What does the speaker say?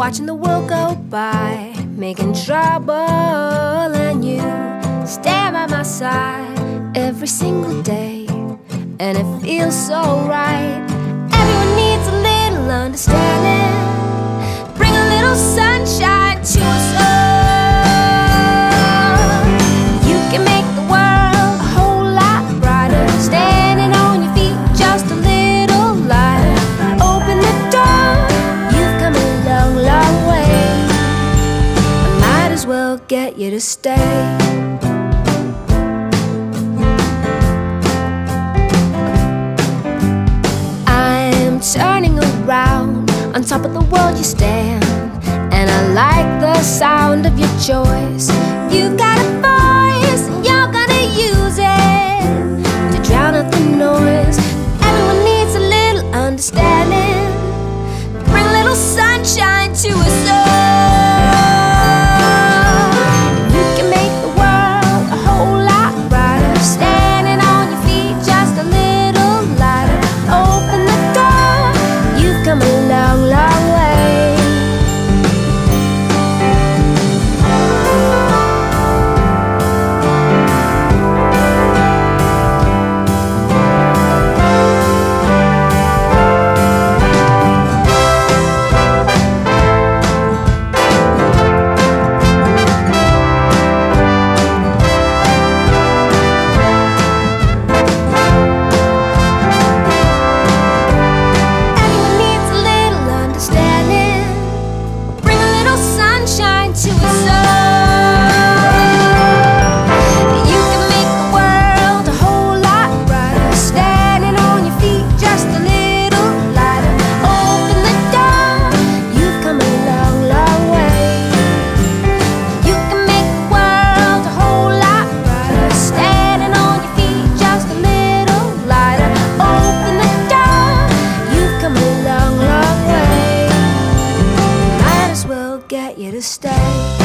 watching the world go by, making trouble, and you stay by my side every single day, and it feels so right. get you to stay. I'm turning around, on top of the world you stand. And I like the sound of your choice. You got a voice, and you're gonna use it to drown out the noise. Everyone needs a little understanding. get you to stay.